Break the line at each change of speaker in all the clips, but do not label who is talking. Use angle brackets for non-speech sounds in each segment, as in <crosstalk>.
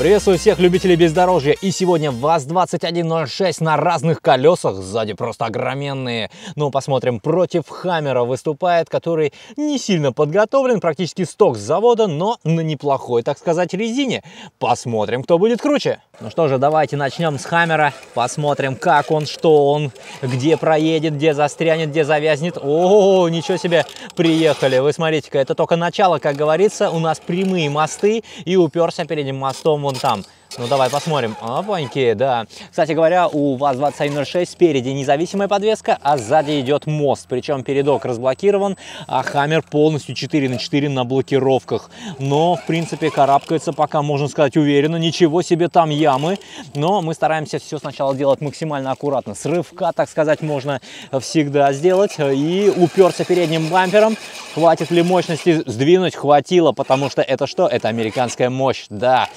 Приветствую всех любителей бездорожья. И сегодня ВАЗ-2106 на разных колесах. Сзади просто огроменные. Ну, посмотрим. Против Хаммера выступает, который не сильно подготовлен. Практически сток с завода, но на неплохой, так сказать, резине. Посмотрим, кто будет круче. Ну что же, давайте начнем с Хаммера. Посмотрим, как он, что он, где проедет, где застрянет, где завязнет. О, ничего себе, приехали. Вы смотрите-ка, это только начало, как говорится. У нас прямые мосты и уперся перед этим мостом вон там. Ну, давай посмотрим. Опаньки, да. Кстати говоря, у ВАЗ-2106 спереди независимая подвеска, а сзади идет мост. Причем передок разблокирован, а Хаммер полностью 4 на 4 на блокировках. Но, в принципе, карабкается пока, можно сказать, уверенно. Ничего себе там ямы. Но мы стараемся все сначала делать максимально аккуратно. С рывка, так сказать, можно всегда сделать. И уперся передним бампером. Хватит ли мощности сдвинуть? Хватило, потому что это что? Это американская мощь. Да.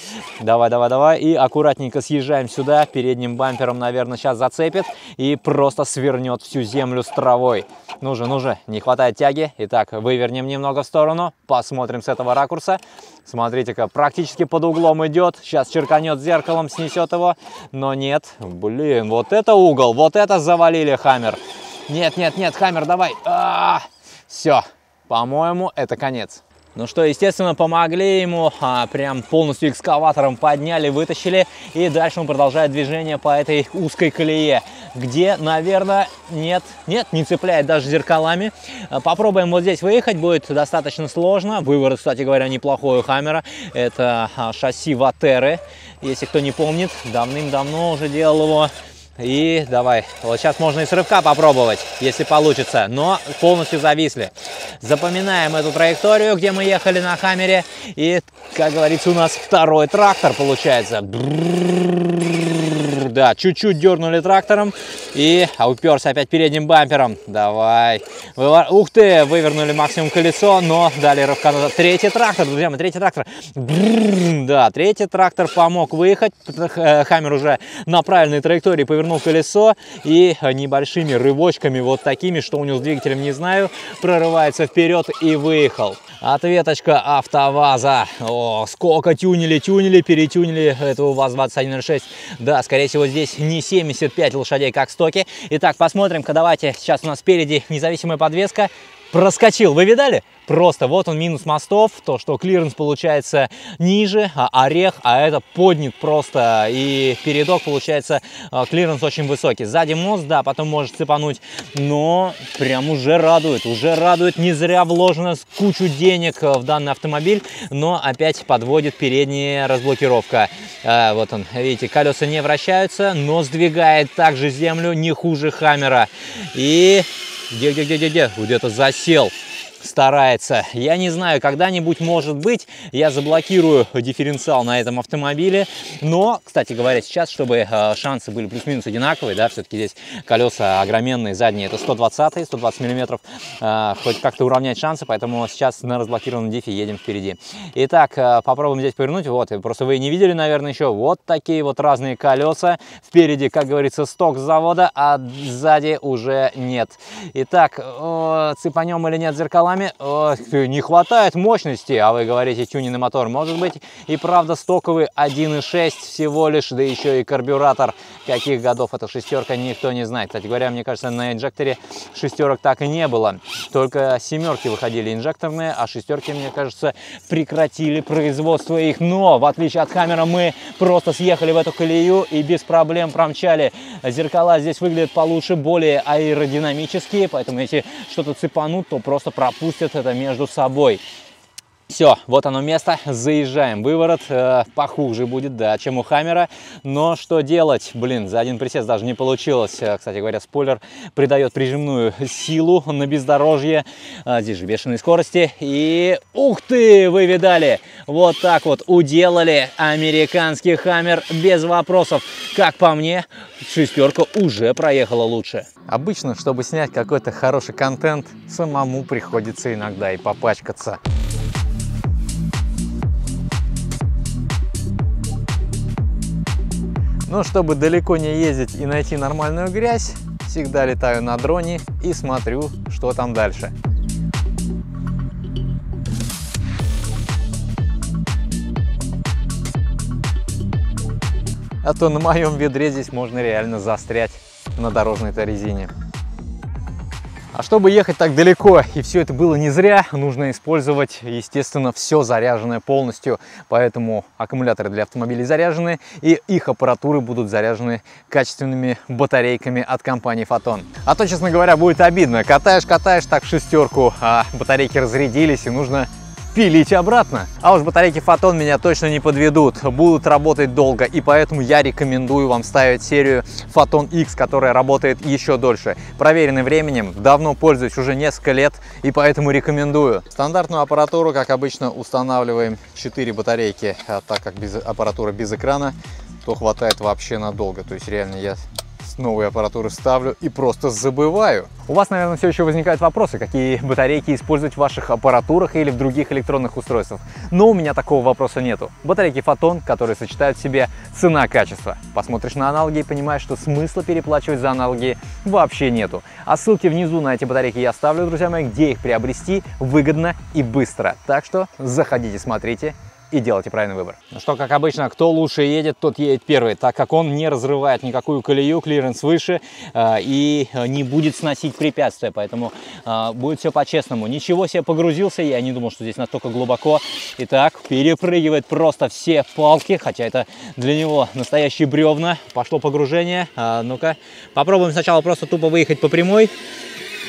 Давай, давай, давай Давай и аккуратненько съезжаем сюда. Передним бампером, наверное, сейчас зацепит и просто свернет всю землю с травой. Ну же, ну же, не хватает тяги. Итак, вывернем немного в сторону. Посмотрим с этого ракурса. Смотрите-ка, практически под углом идет. Сейчас черканет зеркалом, снесет его. Но нет. Блин, вот это угол, вот это завалили Хаммер. Нет, нет, нет, Хаммер, давай. А -а -а. Все, по-моему, это конец. Ну что, естественно, помогли ему, а, прям полностью экскаватором подняли, вытащили, и дальше он продолжает движение по этой узкой колее, где, наверное, нет, нет, не цепляет даже зеркалами. А, попробуем вот здесь выехать, будет достаточно сложно. Выворот, кстати говоря, неплохой у Хаммера. Это а, шасси Ватеры, если кто не помнит, давным-давно уже делал его и давай, вот сейчас можно и с рывка попробовать, если получится, но полностью зависли. Запоминаем эту траекторию, где мы ехали на Хаммере. И, как говорится, у нас второй трактор получается да, чуть-чуть дернули трактором и а, уперся опять передним бампером. Давай. Вывор... Ух ты, вывернули максимум колесо, но дали рывка назад. Третий трактор, друзья мои, третий трактор. Да, третий трактор помог выехать. Хаммер уже на правильной траектории повернул колесо и небольшими рывочками, вот такими, что у него с двигателем не знаю, прорывается вперед и выехал. Ответочка АвтоВАЗа. О, сколько тюнили, тюнили, перетюнили эту ВАЗ-2106. Да, скорее всего, здесь не 75 лошадей, как в стоке. Итак, посмотрим-ка, давайте. Сейчас у нас спереди независимая подвеска проскочил. Вы видали? Просто вот он минус мостов, то, что клиренс получается ниже, а орех, а это поднят просто, и передок получается а, клиренс очень высокий. Сзади мост, да, потом может цепануть, но прям уже радует, уже радует, не зря вложено кучу денег в данный автомобиль, но опять подводит передняя разблокировка. А, вот он, видите, колеса не вращаются, но сдвигает также землю не хуже Хаммера. И где, где, где, где, где? Где-то засел старается. Я не знаю, когда-нибудь, может быть, я заблокирую дифференциал на этом автомобиле. Но, кстати говоря, сейчас, чтобы э, шансы были плюс-минус одинаковые, да, все-таки здесь колеса огроменные, задние это 120 120 миллиметров, э, хоть как-то уравнять шансы, поэтому сейчас на разблокированном дифе едем впереди. Итак, э, попробуем здесь повернуть. Вот, просто вы не видели, наверное, еще вот такие вот разные колеса. Впереди, как говорится, сток завода, а сзади уже нет. Итак, цепанем или нет зеркала вами Ох, не хватает мощности, а вы говорите тюнинный мотор. Может быть и правда стоковый 1.6 всего лишь, да еще и карбюратор. Каких годов эта шестерка, никто не знает. Кстати говоря, мне кажется, на инжекторе шестерок так и не было. Только семерки выходили инжекторные, а шестерки, мне кажется, прекратили производство их. Но, в отличие от Хаммера, мы просто съехали в эту колею и без проблем промчали. Зеркала здесь выглядят получше, более аэродинамические, поэтому если что-то цепанут, то просто пропустят пустят это между собой. Все, вот оно место, заезжаем. Выворот э, похуже будет, да, чем у Хаммера. Но что делать? Блин, за один присест даже не получилось. Э, кстати говоря, спойлер придает прижимную силу на бездорожье. А, здесь же бешеные скорости. И, ух ты, вы видали? Вот так вот уделали американский Хаммер без вопросов. Как по мне, шестерка уже проехала лучше. Обычно, чтобы снять какой-то хороший контент, самому приходится иногда и попачкаться. Но чтобы далеко не ездить и найти нормальную грязь, всегда летаю на дроне и смотрю, что там дальше. А то на моем ведре здесь можно реально застрять на дорожной-то резине. А чтобы ехать так далеко и все это было не зря, нужно использовать, естественно, все заряженное полностью. Поэтому аккумуляторы для автомобилей заряжены и их аппаратуры будут заряжены качественными батарейками от компании Photon. А то, честно говоря, будет обидно. Катаешь, катаешь так шестерку, а батарейки разрядились и нужно пилить обратно. А уж батарейки Photon меня точно не подведут, будут работать долго, и поэтому я рекомендую вам ставить серию Photon X, которая работает еще дольше. Проверенный временем, давно пользуюсь уже несколько лет, и поэтому рекомендую. Стандартную аппаратуру, как обычно, устанавливаем 4 батарейки, а так как без, аппаратура без экрана, то хватает вообще надолго. То есть реально я новую аппаратуру ставлю и просто забываю. У вас, наверное, все еще возникают вопросы, какие батарейки использовать в ваших аппаратурах или в других электронных устройствах. Но у меня такого вопроса нету. Батарейки Photon, которые сочетают в себе цена-качество. Посмотришь на аналоги и понимаешь, что смысла переплачивать за аналоги вообще нету. А ссылки внизу на эти батарейки я оставлю, друзья мои, где их приобрести выгодно и быстро. Так что заходите, смотрите и делайте правильный выбор. Ну что, как обычно, кто лучше едет, тот едет первый, так как он не разрывает никакую колею, клиренс выше э, и не будет сносить препятствия, поэтому э, будет все по-честному. Ничего себе погрузился, я не думал, что здесь настолько глубоко. Итак, перепрыгивает просто все палки, хотя это для него настоящие бревна. Пошло погружение. Ну-ка, попробуем сначала просто тупо выехать по прямой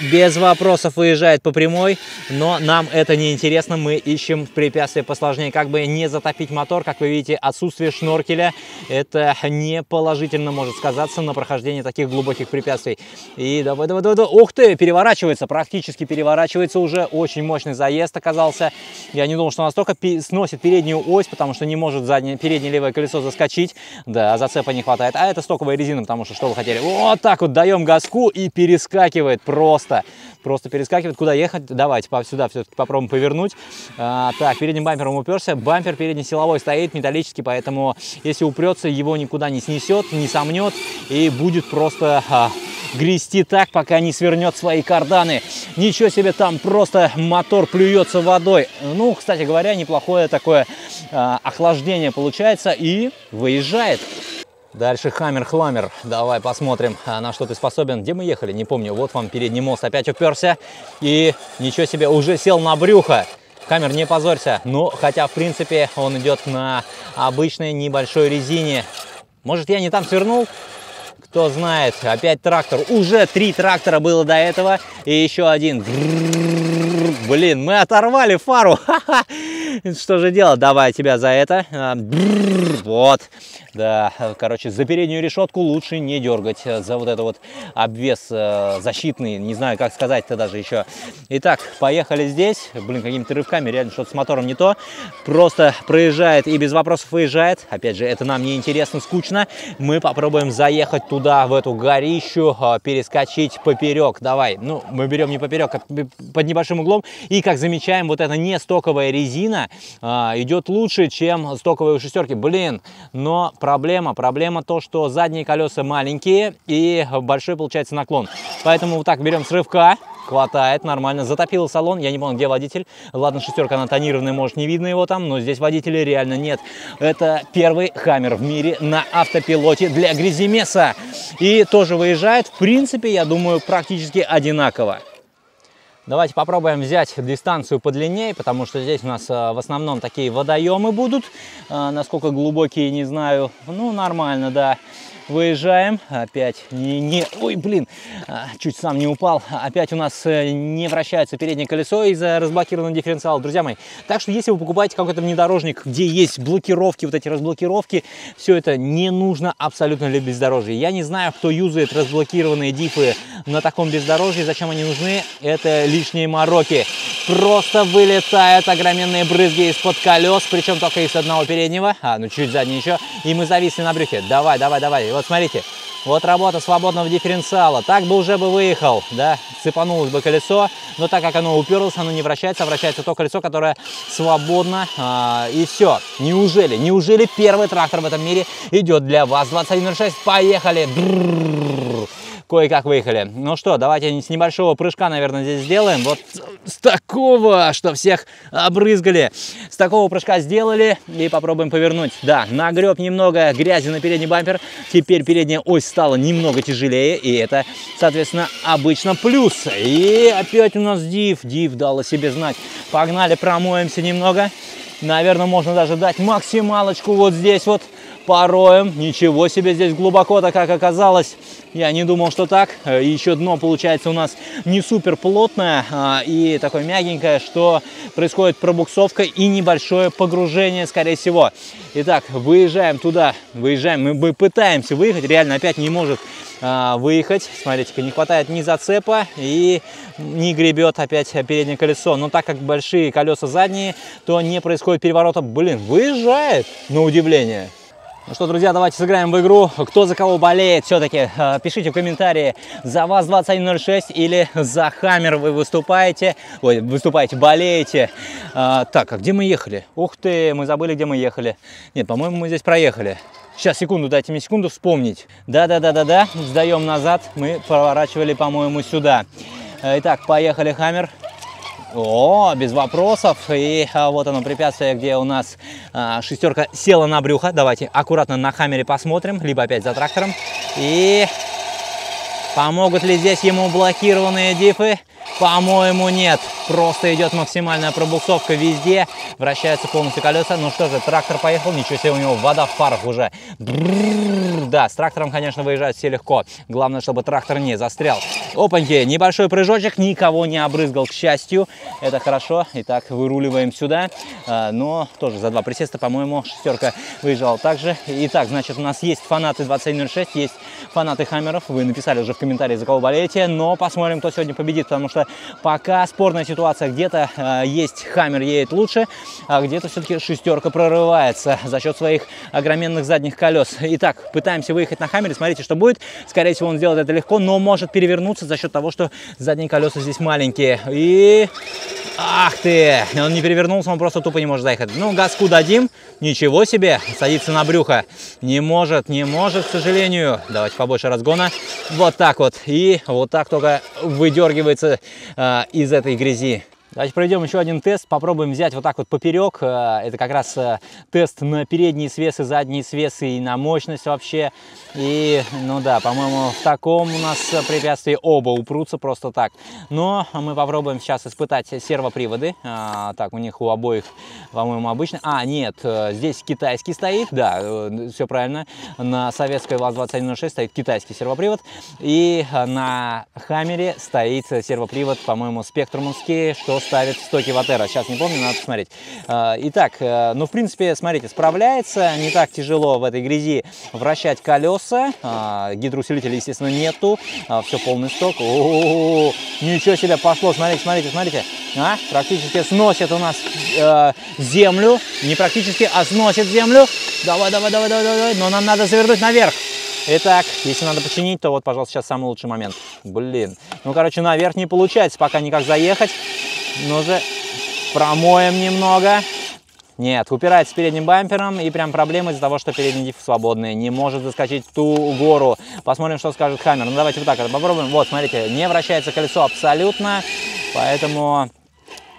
без вопросов выезжает по прямой, но нам это не интересно, мы ищем препятствия посложнее, как бы не затопить мотор, как вы видите, отсутствие шноркеля, это не положительно может сказаться на прохождении таких глубоких препятствий. И давай, давай, давай, давай, ух ты, переворачивается, практически переворачивается уже, очень мощный заезд оказался, я не думал, что настолько сносит переднюю ось, потому что не может заднее, переднее левое колесо заскочить, да, зацепа не хватает, а это стоковая резина, потому что что вы хотели, вот так вот даем газку и перескакивает просто просто, просто перескакивает. Куда ехать? Давайте сюда все-таки попробуем повернуть. А, так, передним бампером уперся. Бампер передний силовой стоит, металлический, поэтому если упрется, его никуда не снесет, не сомнет и будет просто а, грести так, пока не свернет свои карданы. Ничего себе, там просто мотор плюется водой. Ну, кстати говоря, неплохое такое а, охлаждение получается и выезжает. Дальше Хаммер-Хламмер. Давай посмотрим, а, на что ты способен. Где мы ехали? Не помню. Вот вам передний мост опять уперся. И ничего себе, уже сел на брюхо. Хаммер, не позорься. Ну, хотя, в принципе, он идет на обычной небольшой резине. Может, я не там свернул? Кто знает. Опять трактор. Уже три трактора было до этого. И еще один. Блин, мы оторвали фару. <laughs> Что же делать? Давай тебя за это. А, вот. Да, короче, за переднюю решетку лучше не дергать. За вот это вот обвес э, защитный. Не знаю, как сказать-то даже еще. Итак, поехали здесь. Блин, какими-то рывками. Реально что-то с мотором не то. Просто проезжает и без вопросов выезжает. Опять же, это нам не интересно, скучно. Мы попробуем заехать туда, в эту горищу, э, перескочить поперек. Давай. Ну, мы берем не поперек, а под небольшим углом. И, как замечаем, вот эта не стоковая резина э, идет лучше, чем стоковые шестерки. Блин, но проблема. Проблема то, что задние колеса маленькие и большой получается наклон. Поэтому вот так берем с рывка, хватает нормально. Затопил салон, я не помню, где водитель. Ладно, шестерка, она тонированная, может, не видно его там, но здесь водителя реально нет. Это первый хаммер в мире на автопилоте для гряземеса. И тоже выезжает, в принципе, я думаю, практически одинаково. Давайте попробуем взять дистанцию подлиннее, потому что здесь у нас э, в основном такие водоемы будут. Э, насколько глубокие, не знаю. Ну, нормально, да. Выезжаем. Опять не, не... Ой, блин, а, чуть сам не упал. Опять у нас э, не вращается переднее колесо из-за разблокированного дифференциала. Друзья мои, так что если вы покупаете какой-то внедорожник, где есть блокировки, вот эти разблокировки, все это не нужно абсолютно для бездорожья. Я не знаю, кто юзает разблокированные дифы на таком бездорожье, зачем они нужны. Это лишние мороки. Просто вылетают огроменные брызги из-под колес, причем только из одного переднего, а, ну чуть задний еще, и мы зависли на брюхе. Давай, давай, давай, вот смотрите, вот работа свободного дифференциала. Так бы уже бы выехал, да, цепанулось бы колесо, но так как оно уперлось, оно не вращается, вращается то колесо, которое свободно, а, и все. Неужели, неужели первый трактор в этом мире идет для вас? 2106, поехали! Брррррр. Кое-как выехали. Ну что, давайте с небольшого прыжка, наверное, здесь сделаем. Вот с такого, что всех обрызгали. С такого прыжка сделали и попробуем повернуть. Да, нагреб немного грязи на передний бампер. Теперь передняя ось стала немного тяжелее, и это, соответственно, обычно плюс. И опять у нас див. Див дал о себе знать. Погнали, промоемся немного. Наверное, можно даже дать максималочку вот здесь вот пороем. Ничего себе здесь глубоко-то, как оказалось. Я не думал, что так. Э, еще дно получается у нас не супер плотное а, и такое мягенькое, что происходит пробуксовка и небольшое погружение, скорее всего. Итак, выезжаем туда, выезжаем. Мы, мы пытаемся выехать, реально опять не может а, выехать. Смотрите-ка, не хватает ни зацепа и не гребет опять переднее колесо. Но так как большие колеса задние, то не происходит переворота. Блин, выезжает, на удивление. Ну что, друзья, давайте сыграем в игру. Кто за кого болеет, все-таки э, пишите в комментарии, за вас 2106 или за Хаммер вы выступаете. Ой, выступаете, болеете. А, так, а где мы ехали? Ух ты, мы забыли, где мы ехали. Нет, по-моему, мы здесь проехали. Сейчас, секунду, дайте мне секунду вспомнить. Да-да-да-да-да, сдаем назад. Мы проворачивали, по-моему, сюда. Итак, поехали, Хаммер. О, без вопросов. И а, вот оно препятствие, где у нас а, шестерка села на брюхо. Давайте аккуратно на хаммере посмотрим, либо опять за трактором. И помогут ли здесь ему блокированные дифы? По-моему, нет. Просто идет максимальная пробуксовка везде. Вращаются полностью колеса. Ну что же, трактор поехал. Ничего себе, у него вода в фарах уже. Да, с трактором, конечно, выезжать все легко. Главное, чтобы трактор не застрял. Опаньки, небольшой прыжочек. Никого не обрызгал, к счастью. Это хорошо. Итак, выруливаем сюда. Но тоже за два присеста, по-моему, шестерка выезжала также. Итак, значит, у нас есть фанаты 2106, есть фанаты Хаммеров. Вы написали уже в комментарии, за кого болеете. Но посмотрим, кто сегодня победит, потому что пока спорная ситуация. Где-то э, есть Хаммер едет лучше, а где-то все-таки шестерка прорывается за счет своих огроменных задних колес. Итак, пытаемся выехать на Хаммере. Смотрите, что будет. Скорее всего, он сделает это легко, но может перевернуться за счет того, что задние колеса здесь маленькие. И... Ах ты! Он не перевернулся, он просто тупо не может заехать. Ну, газку дадим. Ничего себе! Садится на брюхо. Не может, не может, к сожалению. Давайте побольше разгона. Вот так вот. И вот так только выдергивается из этой грязи. Давайте пройдем еще один тест, попробуем взять вот так вот поперек. Э, это как раз э, тест на передние свесы, задние свесы и на мощность вообще. И, ну да, по-моему, в таком у нас препятствии оба упрутся просто так. Но мы попробуем сейчас испытать сервоприводы. А, так, у них у обоих, по-моему, обычно. А, нет, здесь китайский стоит, да, все правильно. На советской ВАЗ-2106 стоит китайский сервопривод. И на Хаммере стоит сервопривод, по-моему, спектрумовский, что ставит стоки Ватера. Сейчас не помню, надо посмотреть. А, итак, э, ну, в принципе, смотрите, справляется. Не так тяжело в этой грязи вращать колеса. А, гидроусилителя, естественно, нету. А, Все полный сток. О -о -о ничего себе пошло. Смотрите, смотрите, смотрите. А, практически сносит у нас э, землю. Не практически, а сносит землю. Давай, давай, давай, давай, давай. Но нам надо завернуть наверх. Итак, если надо починить, то вот, пожалуйста, сейчас самый лучший момент. Блин. Ну, короче, наверх не получается пока никак заехать. Ну же, промоем немного. Нет, упирается передним бампером и прям проблема из-за того, что передний диф свободный, не может заскочить ту гору. Посмотрим, что скажет Хаммер. Ну давайте вот так это попробуем. Вот, смотрите, не вращается колесо абсолютно, поэтому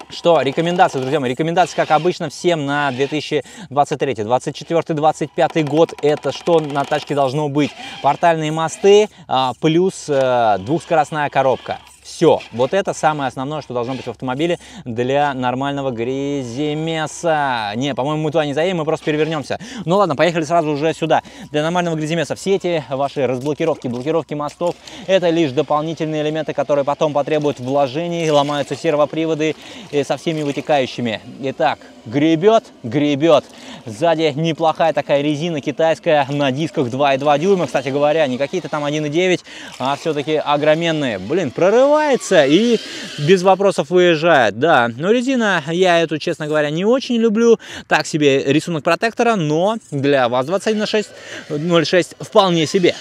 что, рекомендации, друзья мои, рекомендации, как обычно, всем на 2023, 24, 25 год. Это что на тачке должно быть? Портальные мосты а, плюс э, двухскоростная коробка. Все, вот это самое основное, что должно быть в автомобиле для нормального гряземеса. Не, по-моему, мы туда не заедем, мы просто перевернемся. Ну ладно, поехали сразу уже сюда. Для нормального гряземеса все эти ваши разблокировки, блокировки мостов, это лишь дополнительные элементы, которые потом потребуют вложений, ломаются сервоприводы со всеми вытекающими. Итак, гребет, гребет. Сзади неплохая такая резина китайская на дисках 2,2 дюйма, кстати говоря, не какие-то там 1,9, а все-таки огроменные. Блин, прорывается и без вопросов выезжает, да. Но резина, я эту, честно говоря, не очень люблю. Так себе рисунок протектора, но для ВАЗ-2106 06 вполне себе.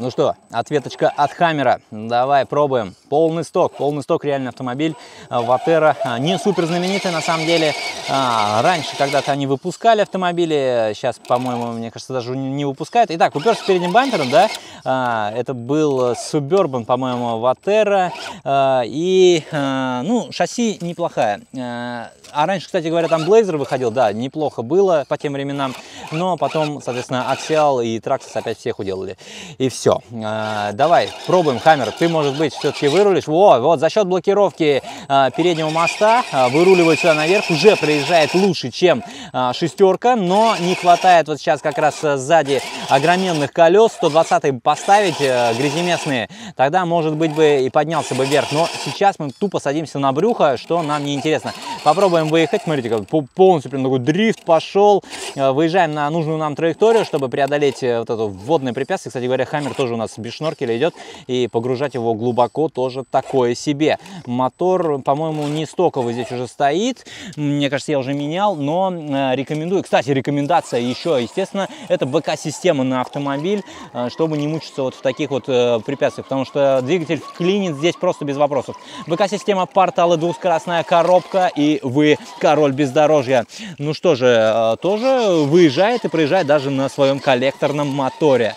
Ну что, ответочка от Хаммера. Давай пробуем. Полный сток, полный сток реальный автомобиль. Ватера не супер знаменитый на самом деле. А, раньше когда-то они выпускали автомобили, сейчас, по-моему, мне кажется, даже не выпускают. Итак, уперся передним бампером, да, а, это был Suburban, по-моему, Ватера. А, и, ну, шасси неплохая. А, раньше, кстати говоря, там Blazer выходил, да, неплохо было по тем временам. Но потом, соответственно, Axial и Traxxas опять всех уделали. И все. А, давай, пробуем, Хаммер. Ты, может быть, все-таки вырулишь. Во, вот, за счет блокировки а, переднего моста а, выруливает сюда наверх. Уже приезжает лучше, чем а, шестерка. Но не хватает вот сейчас как раз сзади огроменных колес. 120 поставить а, гряземестные. Тогда, может быть, бы и поднялся бы вверх. Но сейчас мы тупо садимся на брюхо, что нам не интересно. Попробуем выехать. Смотрите, как полностью прям такой дрифт пошел. Выезжаем на нужную нам траекторию, чтобы преодолеть э, вот это вводное препятствие. Кстати говоря, Хаммер тоже у нас без шноркеля идет. И погружать его глубоко тоже такое себе. Мотор, по-моему, не стоковый здесь уже стоит. Мне кажется, я уже менял, но э, рекомендую. Кстати, рекомендация еще, естественно, это БК-система на автомобиль, э, чтобы не мучиться вот в таких вот препятствиях. Потому что двигатель клинит здесь просто без вопросов. БК-система, порталы, двухскоростная коробка и вы король бездорожья. Ну что же, тоже выезжает и проезжает даже на своем коллекторном моторе.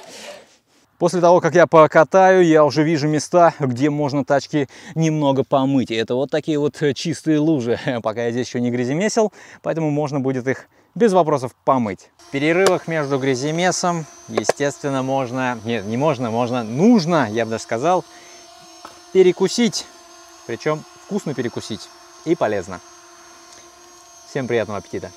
После того, как я покатаю, я уже вижу места, где можно тачки немного помыть. И это вот такие вот чистые лужи, <laughs> пока я здесь еще не гряземесил, поэтому можно будет их без вопросов помыть. В перерывах между гряземесом, естественно, можно, нет, не можно, можно, нужно, я бы даже сказал, перекусить. Причем вкусно перекусить и полезно. Всем приятного аппетита!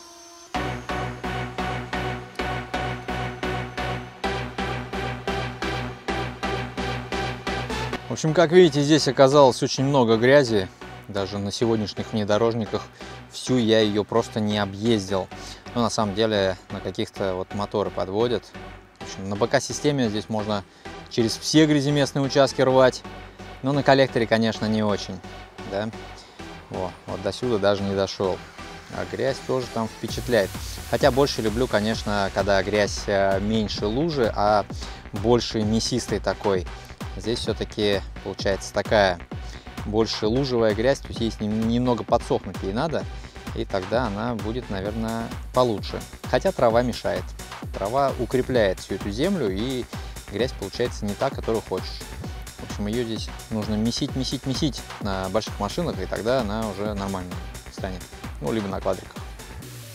В общем, как видите, здесь оказалось очень много грязи. Даже на сегодняшних внедорожниках всю я ее просто не объездил. Но на самом деле на каких-то вот моторы подводят. В общем, на БК-системе здесь можно через все гряземестные участки рвать. Но на коллекторе, конечно, не очень. Да? О, вот до сюда даже не дошел. А грязь тоже там впечатляет. Хотя больше люблю, конечно, когда грязь э, меньше лужи, а больше мясистой такой. Здесь все-таки получается такая больше лужевая грязь, то есть есть немного подсохнуть ей надо, и тогда она будет, наверное, получше. Хотя трава мешает. Трава укрепляет всю эту землю, и грязь получается не та, которую хочешь. В общем, ее здесь нужно месить, месить, месить на больших машинах, и тогда она уже нормально станет. Ну, либо на квадриках.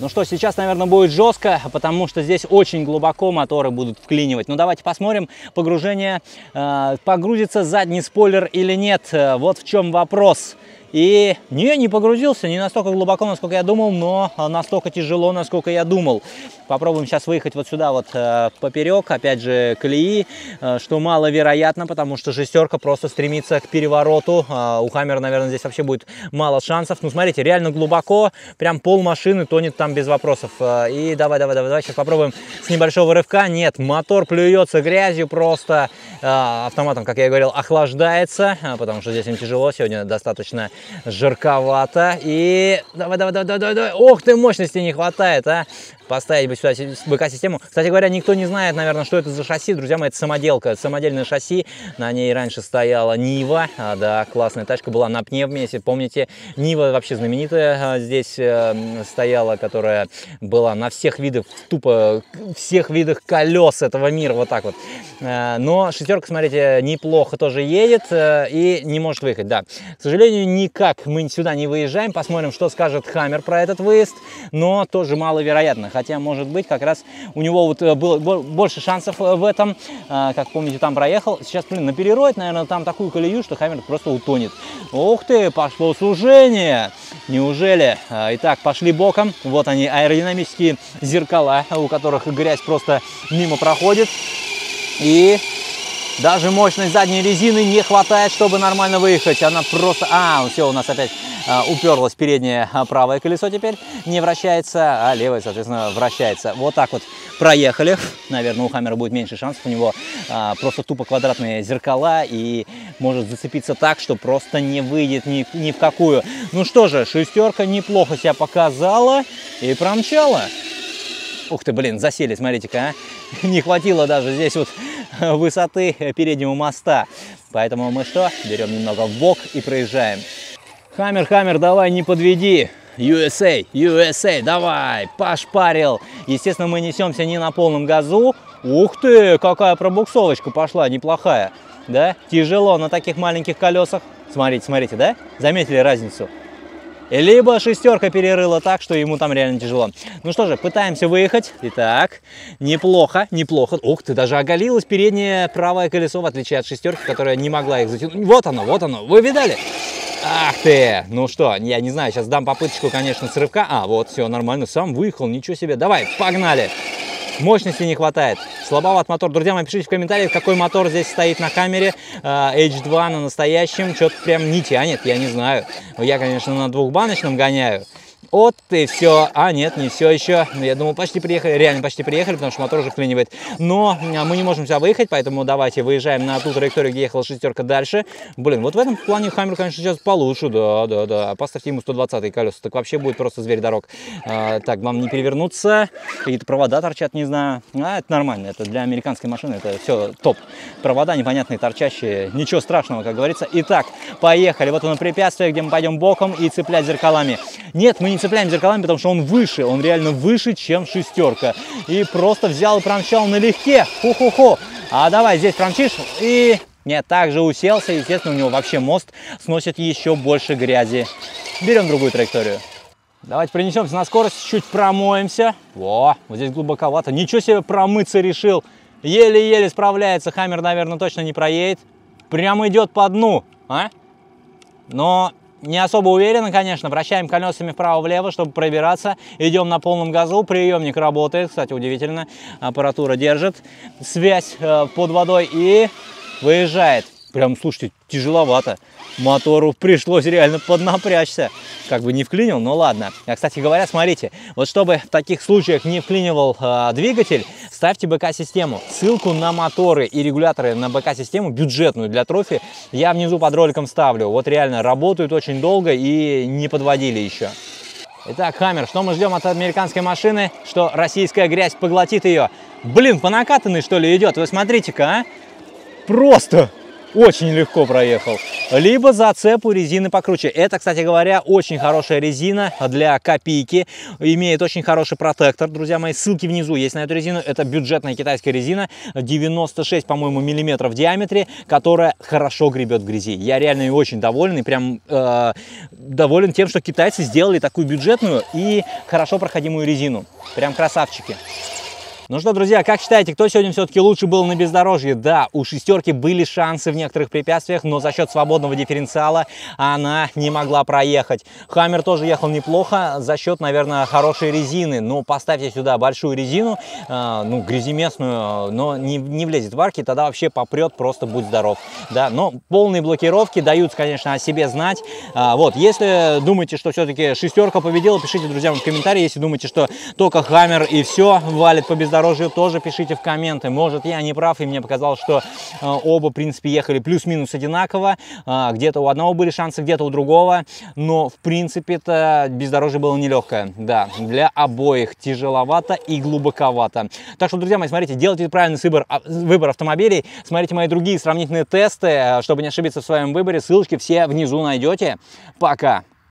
Ну что, сейчас, наверное, будет жестко, потому что здесь очень глубоко моторы будут вклинивать. Ну давайте посмотрим погружение, э, погрузится задний спойлер или нет. Э, вот в чем вопрос. И не, не погрузился, не настолько глубоко, насколько я думал, но настолько тяжело, насколько я думал. Попробуем сейчас выехать вот сюда вот э, поперек, опять же, колеи, э, что маловероятно, потому что шестерка просто стремится к перевороту. Э, у Хаммера, наверное, здесь вообще будет мало шансов. Ну, смотрите, реально глубоко, прям пол машины тонет там без вопросов. Э, и давай, давай, давай, давай, сейчас попробуем с небольшого рывка. Нет, мотор плюется грязью просто, автоматом, как я и говорил, охлаждается, потому что здесь им тяжело, сегодня достаточно жарковато. И давай, давай, давай, давай, давай. Ох ты, мощности не хватает, а поставить бы сюда БК-систему. Кстати говоря, никто не знает, наверное, что это за шасси. Друзья мои, это самоделка, самодельное шасси. На ней раньше стояла Нива. А, да, классная тачка была на пне вместе. Помните, Нива вообще знаменитая а, здесь э, стояла, которая была на всех видах, тупо всех видах колес этого мира. Вот так вот. Э, но шестерка, смотрите, неплохо тоже едет э, и не может выехать. Да, к сожалению, никак мы сюда не выезжаем. Посмотрим, что скажет Хаммер про этот выезд. Но тоже маловероятно хотя, может быть, как раз у него вот э, было больше шансов э, в этом, э, как помните, там проехал. Сейчас, блин, на перероет, наверное, там такую колею, что Хаммер просто утонет. Ух ты, пошло сужение! Неужели? Итак, пошли боком. Вот они, аэродинамические зеркала, у которых грязь просто мимо проходит. И даже мощность задней резины не хватает, чтобы нормально выехать. Она просто... А, все, у нас опять а, уперлось переднее а, правое колесо теперь, не вращается, а левое, соответственно, вращается. Вот так вот проехали. Наверное, у Хаммера будет меньше шансов, у него а, просто тупо квадратные зеркала и может зацепиться так, что просто не выйдет ни, ни в какую. Ну что же, шестерка неплохо себя показала и промчала. Ух ты, блин, засели, смотрите-ка, а. <laughs> Не хватило даже здесь вот высоты переднего моста. Поэтому мы что? Берем немного в бок и проезжаем. Хаммер, Хаммер, давай не подведи. USA, USA, давай, пошпарил. Естественно, мы несемся не на полном газу. Ух ты, какая пробуксовочка пошла, неплохая. Да, тяжело на таких маленьких колесах. Смотрите, смотрите, да? Заметили разницу? Либо шестерка перерыла так, что ему там реально тяжело. Ну что же, пытаемся выехать. Итак, неплохо, неплохо. Ух ты, даже оголилось переднее правое колесо, в отличие от шестерки, которая не могла их затянуть. Вот оно, вот оно, вы видали? Ах ты! Ну что, я не знаю, сейчас дам попыточку, конечно, с рывка. А, вот, все, нормально, сам выехал, ничего себе. Давай, погнали! Мощности не хватает. Слабоват мотор. Друзья, напишите в комментариях, какой мотор здесь стоит на камере. H2 на настоящем. Что-то прям не тянет, я не знаю. Я, конечно, на двухбаночном гоняю. Вот и все. А, нет, не все еще. Я думал, почти приехали, реально почти приехали, потому что мотор уже вклинивает. Но а, мы не можем сюда выехать, поэтому давайте выезжаем на ту траекторию, где ехала шестерка дальше. Блин, вот в этом плане Хаммер, конечно, сейчас получше. Да, да, да. Поставьте ему 120 колеса, так вообще будет просто зверь дорог. А, так, вам не перевернуться. Какие-то провода торчат, не знаю. А, это нормально. Это для американской машины, это все топ. Провода непонятные, торчащие. Ничего страшного, как говорится. Итак, поехали. Вот оно препятствие, где мы пойдем боком и цеплять зеркалами. Нет, мы не цепляем зеркалами, потому что он выше, он реально выше, чем шестерка. И просто взял и промчал налегке, ху-ху-ху. А давай здесь промчишь и... Нет, также уселся, естественно, у него вообще мост сносит еще больше грязи. Берем другую траекторию. Давайте принесемся на скорость, чуть промоемся. Во, вот здесь глубоковато. Ничего себе промыться решил. Еле-еле справляется. Хаммер, наверное, точно не проедет. Прям идет по дну, а? Но не особо уверенно, конечно. Вращаем колесами вправо-влево, чтобы пробираться. Идем на полном газу. Приемник работает. Кстати, удивительно. Аппаратура держит связь э, под водой и выезжает. Прям, слушайте, тяжеловато. Мотору пришлось реально поднапрячься. Как бы не вклинил, но ладно. А, кстати говоря, смотрите, вот чтобы в таких случаях не вклинивал э, двигатель, ставьте БК-систему. Ссылку на моторы и регуляторы на БК-систему, бюджетную для трофи, я внизу под роликом ставлю. Вот реально, работают очень долго и не подводили еще. Итак, Хаммер, что мы ждем от американской машины? Что российская грязь поглотит ее? Блин, по накатанной что ли идет? Вы смотрите-ка, а? Просто очень легко проехал. Либо зацепу резины покруче. Это, кстати говоря, очень хорошая резина для копейки. Имеет очень хороший протектор, друзья мои. Ссылки внизу есть на эту резину. Это бюджетная китайская резина, 96, по-моему, миллиметров в диаметре, которая хорошо гребет в грязи. Я реально очень доволен, и прям э, доволен тем, что китайцы сделали такую бюджетную и хорошо проходимую резину. Прям красавчики. Ну что, друзья, как считаете, кто сегодня все-таки лучше был на бездорожье? Да, у шестерки были шансы в некоторых препятствиях, но за счет свободного дифференциала она не могла проехать. Хаммер тоже ехал неплохо за счет, наверное, хорошей резины. Но поставьте сюда большую резину, э, ну, гряземестную, но не, не влезет в арки, тогда вообще попрет, просто будь здоров. Да, но полные блокировки дают, конечно, о себе знать. А, вот, если думаете, что все-таки шестерка победила, пишите, друзья, в комментарии. Если думаете, что только Хаммер и все валит по бездорожью, бездорожье, тоже пишите в комменты. Может, я не прав, и мне показалось, что э, оба, в принципе, ехали плюс-минус одинаково. Э, где-то у одного были шансы, где-то у другого. Но, в принципе-то, бездорожье было нелегкое. Да, для обоих тяжеловато и глубоковато. Так что, друзья мои, смотрите, делайте правильный выбор, а, выбор автомобилей. Смотрите мои другие сравнительные тесты, э, чтобы не ошибиться в своем выборе. Ссылочки все внизу найдете. Пока!